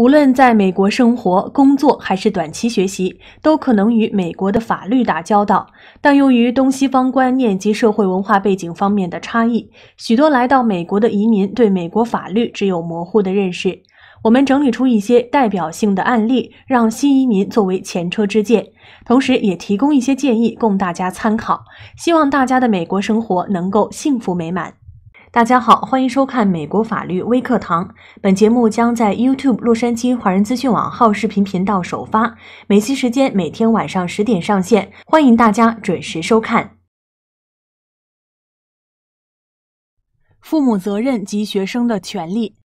无论在美国生活、工作还是短期学习，都可能与美国的法律打交道。但由于东西方观念及社会文化背景方面的差异，许多来到美国的移民对美国法律只有模糊的认识。我们整理出一些代表性的案例，让新移民作为前车之鉴，同时也提供一些建议供大家参考。希望大家的美国生活能够幸福美满。大家好，欢迎收看美国法律微课堂。本节目将在 YouTube 洛杉矶华人资讯网号视频频道首发，美西时间每天晚上十点上线，欢迎大家准时收看。父母责任及学生的权利。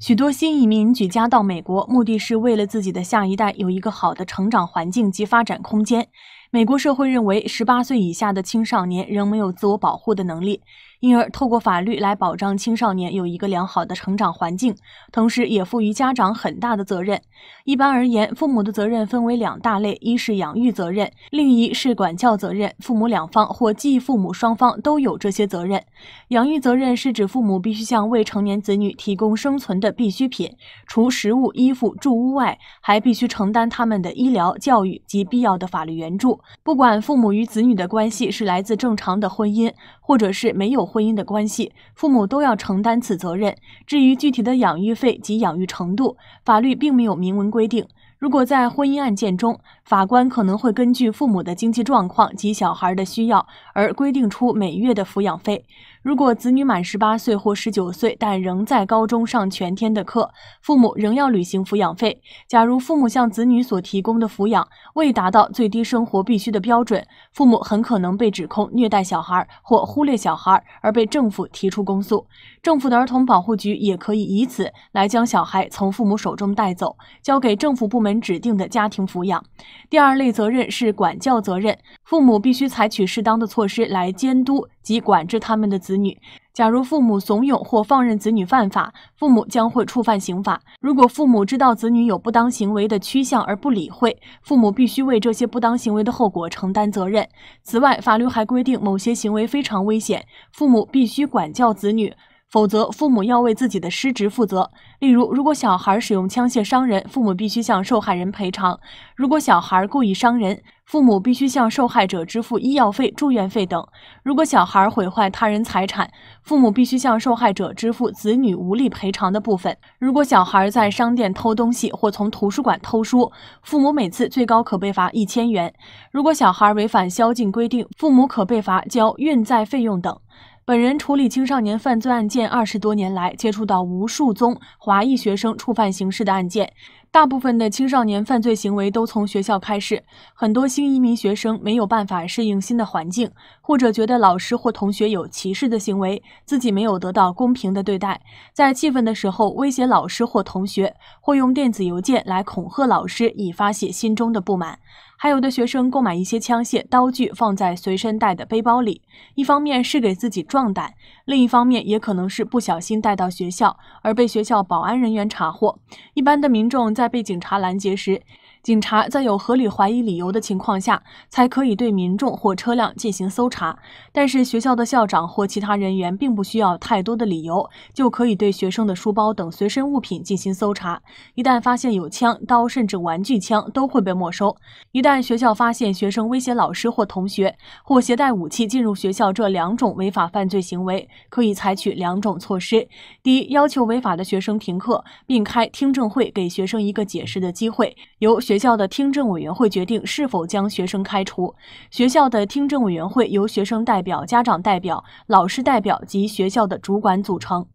许多新移民举家到美国，目的是为了自己的下一代有一个好的成长环境及发展空间。美国社会认为，十八岁以下的青少年仍没有自我保护的能力。因而，透过法律来保障青少年有一个良好的成长环境，同时也赋予家长很大的责任。一般而言，父母的责任分为两大类：一是养育责任，另一是管教责任。父母两方或继父母双方都有这些责任。养育责任是指父母必须向未成年子女提供生存的必需品，除食物、衣服、住屋外，还必须承担他们的医疗、教育及必要的法律援助。不管父母与子女的关系是来自正常的婚姻，或者是没有。婚姻的关系，父母都要承担此责任。至于具体的养育费及养育程度，法律并没有明文规定。如果在婚姻案件中，法官可能会根据父母的经济状况及小孩的需要而规定出每月的抚养费。如果子女满十八岁或十九岁，但仍在高中上全天的课，父母仍要履行抚养费。假如父母向子女所提供的抚养未达到最低生活必需的标准，父母很可能被指控虐待小孩或忽略小孩，而被政府提出公诉。政府的儿童保护局也可以以此来将小孩从父母手中带走，交给政府部门指定的家庭抚养。第二类责任是管教责任，父母必须采取适当的措施来监督。及管制他们的子女。假如父母怂恿或放任子女犯法，父母将会触犯刑法。如果父母知道子女有不当行为的趋向而不理会，父母必须为这些不当行为的后果承担责任。此外，法律还规定某些行为非常危险，父母必须管教子女。否则，父母要为自己的失职负责。例如，如果小孩使用枪械伤人，父母必须向受害人赔偿；如果小孩故意伤人，父母必须向受害者支付医药费、住院费等；如果小孩毁坏他人财产，父母必须向受害者支付子女无力赔偿的部分；如果小孩在商店偷东西或从图书馆偷书，父母每次最高可被罚一千元；如果小孩违反宵禁规定，父母可被罚交运载费用等。本人处理青少年犯罪案件二十多年来，接触到无数宗华裔学生触犯刑事的案件。大部分的青少年犯罪行为都从学校开始，很多新移民学生没有办法适应新的环境，或者觉得老师或同学有歧视的行为，自己没有得到公平的对待，在气愤的时候威胁老师或同学，或用电子邮件来恐吓老师，以发泄心中的不满。还有的学生购买一些枪械、刀具放在随身带的背包里，一方面是给自己壮胆，另一方面也可能是不小心带到学校而被学校保安人员查获。一般的民众在被警察拦截时，警察在有合理怀疑理由的情况下，才可以对民众或车辆进行搜查。但是学校的校长或其他人员并不需要太多的理由，就可以对学生的书包等随身物品进行搜查。一旦发现有枪、刀，甚至玩具枪，都会被没收。一旦学校发现学生威胁老师或同学，或携带武器进入学校这两种违法犯罪行为，可以采取两种措施：第一，要求违法的学生停课，并开听证会，给学生一个解释的机会，由学。学校的听证委员会决定是否将学生开除。学校的听证委员会由学生代表、家长代表、老师代表及学校的主管组成。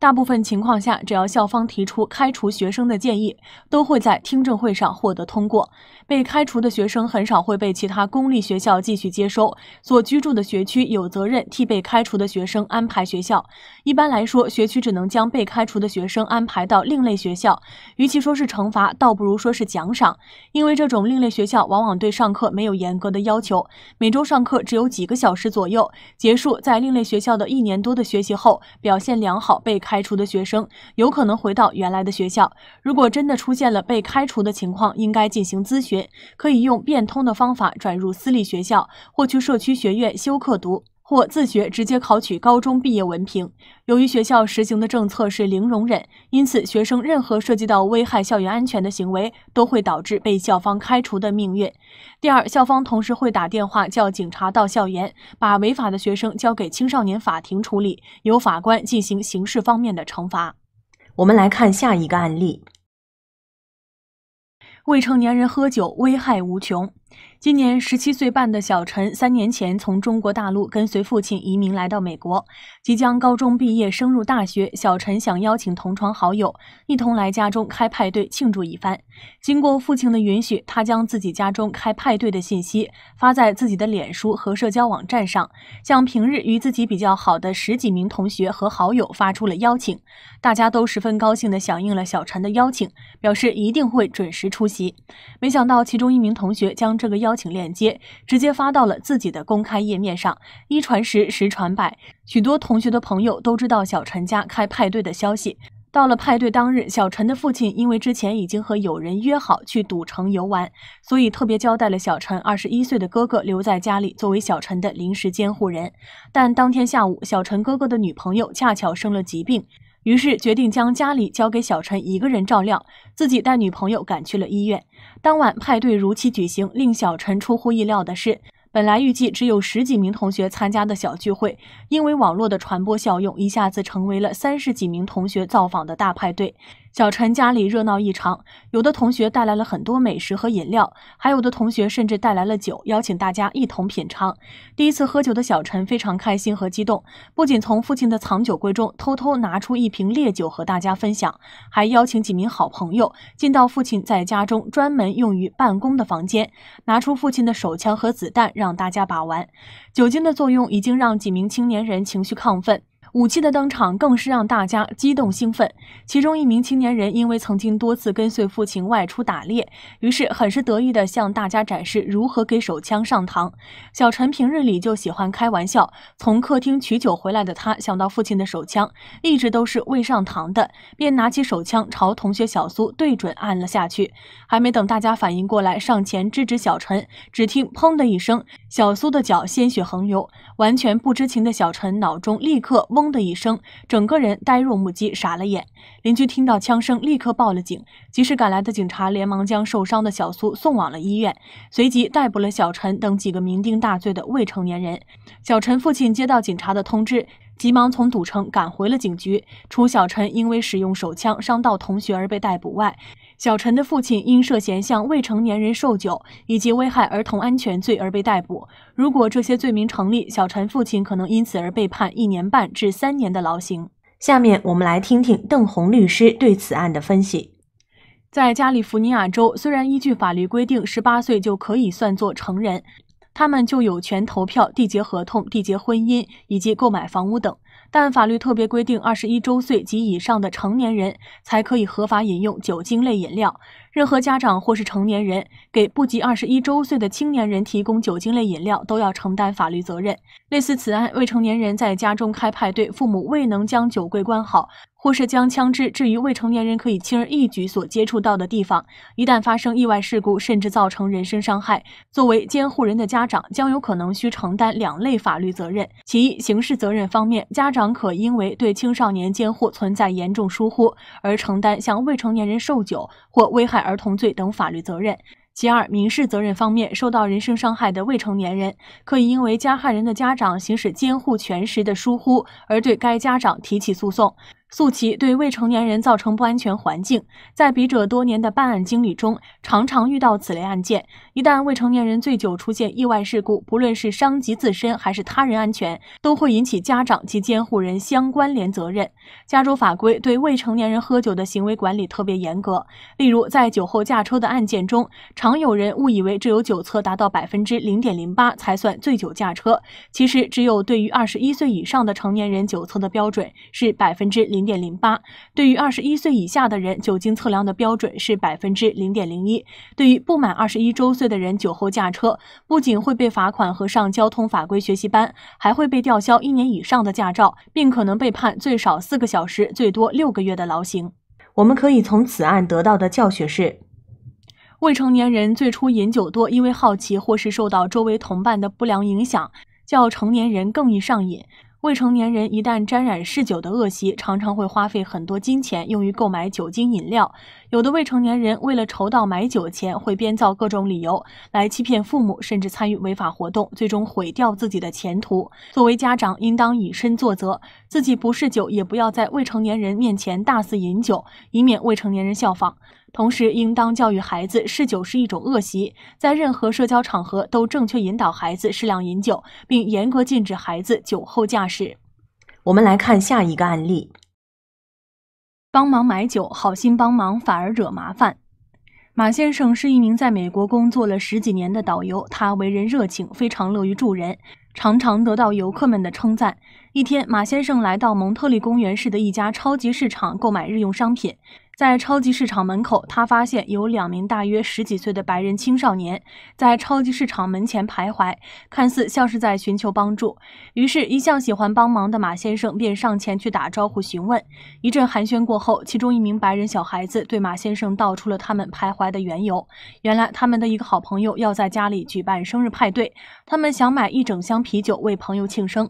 大部分情况下，只要校方提出开除学生的建议，都会在听证会上获得通过。被开除的学生很少会被其他公立学校继续接收，所居住的学区有责任替被开除的学生安排学校。一般来说，学区只能将被开除的学生安排到另类学校。与其说是惩罚，倒不如说是奖赏，因为这种另类学校往往对上课没有严格的要求，每周上课只有几个小时左右。结束在另类学校的一年多的学习后，表现良好被。开除的学生有可能回到原来的学校。如果真的出现了被开除的情况，应该进行咨询，可以用变通的方法转入私立学校，或去社区学院修课读。或自学直接考取高中毕业文凭。由于学校实行的政策是零容忍，因此学生任何涉及到危害校园安全的行为，都会导致被校方开除的命运。第二，校方同时会打电话叫警察到校园，把违法的学生交给青少年法庭处理，由法官进行刑事方面的惩罚。我们来看下一个案例。未成年人喝酒危害无穷。今年十七岁半的小陈，三年前从中国大陆跟随父亲移民来到美国，即将高中毕业升入大学。小陈想邀请同窗好友一同来家中开派对庆祝一番。经过父亲的允许，他将自己家中开派对的信息发在自己的脸书和社交网站上，向平日与自己比较好的十几名同学和好友发出了邀请。大家都十分高兴地响应了小陈的邀请，表示一定会准时出席。没想到，其中一名同学将这个邀请链接直接发到了自己的公开页面上，一传十，十传百，许多同学的朋友都知道小陈家开派对的消息。到了派对当日，小陈的父亲因为之前已经和友人约好去赌城游玩，所以特别交代了小陈二十一岁的哥哥留在家里作为小陈的临时监护人。但当天下午，小陈哥哥的女朋友恰巧生了疾病。于是决定将家里交给小陈一个人照料，自己带女朋友赶去了医院。当晚派对如期举行，令小陈出乎意料的是。本来预计只有十几名同学参加的小聚会，因为网络的传播效用，一下子成为了三十几名同学造访的大派对。小陈家里热闹异常，有的同学带来了很多美食和饮料，还有的同学甚至带来了酒，邀请大家一同品尝。第一次喝酒的小陈非常开心和激动，不仅从父亲的藏酒柜中偷偷拿出一瓶烈酒和大家分享，还邀请几名好朋友进到父亲在家中专门用于办公的房间，拿出父亲的手枪和子弹。让大家把玩，酒精的作用已经让几名青年人情绪亢奋。武器的登场更是让大家激动兴奋。其中一名青年人因为曾经多次跟随父亲外出打猎，于是很是得意地向大家展示如何给手枪上膛。小陈平日里就喜欢开玩笑，从客厅取酒回来的他想到父亲的手枪一直都是未上膛的，便拿起手枪朝同学小苏对准按了下去。还没等大家反应过来上前制止小陈，只听“砰”的一声，小苏的脚鲜血横流。完全不知情的小陈脑中立刻。嗡的一声，整个人呆若木鸡，傻了眼。邻居听到枪声，立刻报了警。及时赶来的警察连忙将受伤的小苏送往了医院，随即逮捕了小陈等几个酩酊大醉的未成年人。小陈父亲接到警察的通知，急忙从赌城赶回了警局。除小陈因为使用手枪伤到同学而被逮捕外，小陈的父亲因涉嫌向未成年人售酒以及危害儿童安全罪而被逮捕。如果这些罪名成立，小陈父亲可能因此而被判一年半至三年的劳刑。下面我们来听听邓红律师对此案的分析。在加利福尼亚州，虽然依据法律规定，十八岁就可以算作成人，他们就有权投票、缔结合同、缔结婚姻以及购买房屋等。但法律特别规定，二十一周岁及以上的成年人才可以合法饮用酒精类饮料。任何家长或是成年人给不及二十一周岁的青年人提供酒精类饮料，都要承担法律责任。类似此案，未成年人在家中开派对，父母未能将酒柜关好。或是将枪支置于未成年人可以轻而易举所接触到的地方，一旦发生意外事故，甚至造成人身伤害，作为监护人的家长将有可能需承担两类法律责任。其一，刑事责任方面，家长可因为对青少年监护存在严重疏忽而承担向未成年人售酒或危害儿童罪等法律责任。其二，民事责任方面，受到人身伤害的未成年人可以因为加害人的家长行使监护权时的疏忽而对该家长提起诉讼。诉其对未成年人造成不安全环境，在笔者多年的办案经历中，常常遇到此类案件。一旦未成年人醉酒出现意外事故，不论是伤及自身还是他人安全，都会引起家长及监护人相关联责任。加州法规对未成年人喝酒的行为管理特别严格，例如在酒后驾车的案件中，常有人误以为只有酒测达到百分之零点零八才算醉酒驾车，其实只有对于二十一岁以上的成年人酒测的标准是百分之零。零点零八，对于二十一岁以下的人，酒精测量的标准是百分之零点零一。对于不满二十一周岁的人酒后驾车，不仅会被罚款和上交通法规学习班，还会被吊销一年以上的驾照，并可能被判最少四个小时、最多六个月的劳刑。我们可以从此案得到的教训是：未成年人最初饮酒多，因为好奇或是受到周围同伴的不良影响。较成年人更易上瘾。未成年人一旦沾染嗜酒的恶习，常常会花费很多金钱用于购买酒精饮料。有的未成年人为了筹到买酒钱，会编造各种理由来欺骗父母，甚至参与违法活动，最终毁掉自己的前途。作为家长，应当以身作则，自己不嗜酒，也不要在未成年人面前大肆饮酒，以免未成年人效仿。同时，应当教育孩子，嗜酒是一种恶习，在任何社交场合都正确引导孩子适量饮酒，并严格禁止孩子酒后驾驶。我们来看下一个案例：帮忙买酒，好心帮忙反而惹麻烦。马先生是一名在美国工作了十几年的导游，他为人热情，非常乐于助人，常常得到游客们的称赞。一天，马先生来到蒙特利公园市的一家超级市场购买日用商品。在超级市场门口，他发现有两名大约十几岁的白人青少年在超级市场门前徘徊，看似像是在寻求帮助。于是，一向喜欢帮忙的马先生便上前去打招呼询问。一阵寒暄过后，其中一名白人小孩子对马先生道出了他们徘徊的缘由：原来，他们的一个好朋友要在家里举办生日派对，他们想买一整箱啤酒为朋友庆生。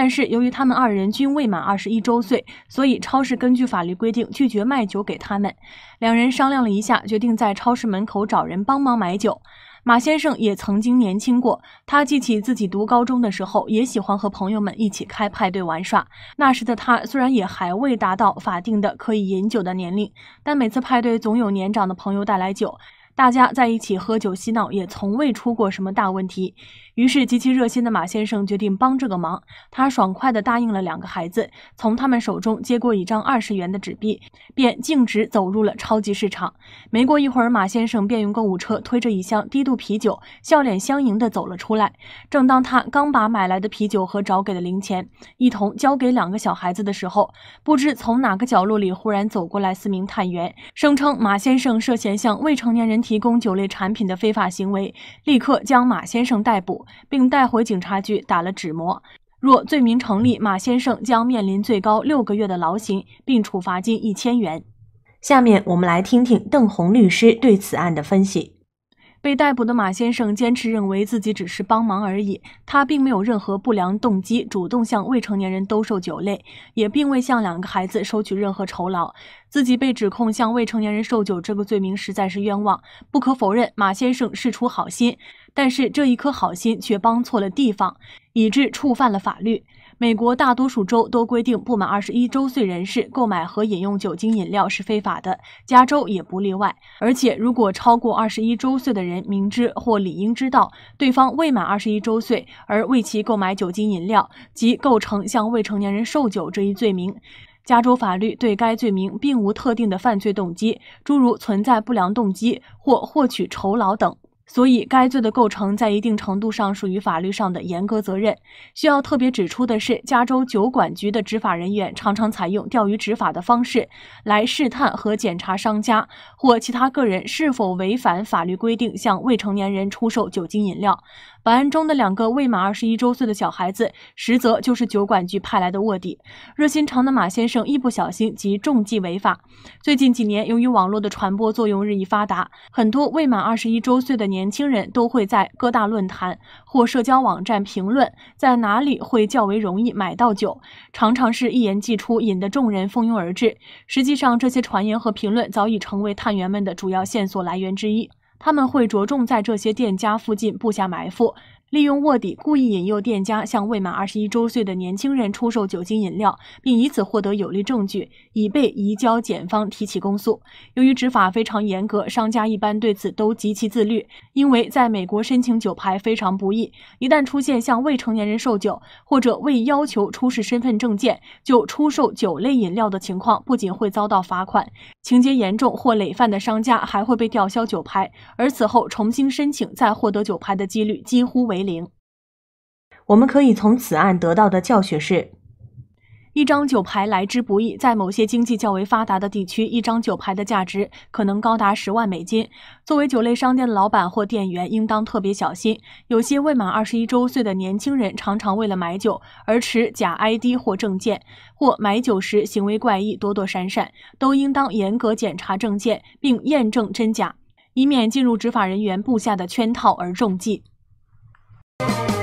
但是由于他们二人均未满二十一周岁，所以超市根据法律规定拒绝卖酒给他们。两人商量了一下，决定在超市门口找人帮忙买酒。马先生也曾经年轻过，他记起自己读高中的时候，也喜欢和朋友们一起开派对玩耍。那时的他虽然也还未达到法定的可以饮酒的年龄，但每次派对总有年长的朋友带来酒。大家在一起喝酒嬉闹，也从未出过什么大问题。于是，极其热心的马先生决定帮这个忙。他爽快地答应了两个孩子，从他们手中接过一张二十元的纸币，便径直走入了超级市场。没过一会儿，马先生便用购物车推着一箱低度啤酒，笑脸相迎地走了出来。正当他刚把买来的啤酒和找给的零钱一同交给两个小孩子的时候，不知从哪个角落里忽然走过来四名探员，声称马先生涉嫌向未成年人。提供酒类产品的非法行为，立刻将马先生逮捕，并带回警察局打了指模。若罪名成立，马先生将面临最高六个月的牢刑，并处罚金一千元。下面我们来听听邓红律师对此案的分析。被逮捕的马先生坚持认为自己只是帮忙而已，他并没有任何不良动机，主动向未成年人兜售酒类，也并未向两个孩子收取任何酬劳。自己被指控向未成年人售酒这个罪名实在是冤枉。不可否认，马先生是出好心，但是这一颗好心却帮错了地方，以致触犯了法律。美国大多数州都规定，不满二十一周岁人士购买和饮用酒精饮料是非法的，加州也不例外。而且，如果超过二十一周岁的人明知或理应知道对方未满二十一周岁而为其购买酒精饮料，即构成向未成年人售酒这一罪名。加州法律对该罪名并无特定的犯罪动机，诸如存在不良动机或获取酬劳等。所以，该罪的构成在一定程度上属于法律上的严格责任。需要特别指出的是，加州酒管局的执法人员常常采用钓鱼执法的方式来试探和检查商家或其他个人是否违反法律规定向未成年人出售酒精饮料。本案中的两个未满二十一周岁的小孩子，实则就是酒管局派来的卧底。热心肠的马先生一不小心即中计违法。最近几年，由于网络的传播作用日益发达，很多未满二十一周岁的年轻人都会在各大论坛或社交网站评论，在哪里会较为容易买到酒，常常是一言既出，引得众人蜂拥而至。实际上，这些传言和评论早已成为探员们的主要线索来源之一。他们会着重在这些店家附近布下埋伏。利用卧底故意引诱店家向未满二十一周岁的年轻人出售酒精饮料，并以此获得有力证据，已被移交检方提起公诉。由于执法非常严格，商家一般对此都极其自律。因为在美国申请酒牌非常不易，一旦出现向未成年人售酒或者未要求出示身份证件就出售酒类饮料的情况，不仅会遭到罚款，情节严重或累犯的商家还会被吊销酒牌，而此后重新申请再获得酒牌的几率几乎为。为零。我们可以从此案得到的教训是：一张酒牌来之不易，在某些经济较为发达的地区，一张酒牌的价值可能高达十万美金。作为酒类商店的老板或店员，应当特别小心。有些未满二十一周岁的年轻人，常常为了买酒而持假 ID 或证件，或买酒时行为怪异、躲躲闪闪，都应当严格检查证件并验证真假，以免进入执法人员布下的圈套而中计。you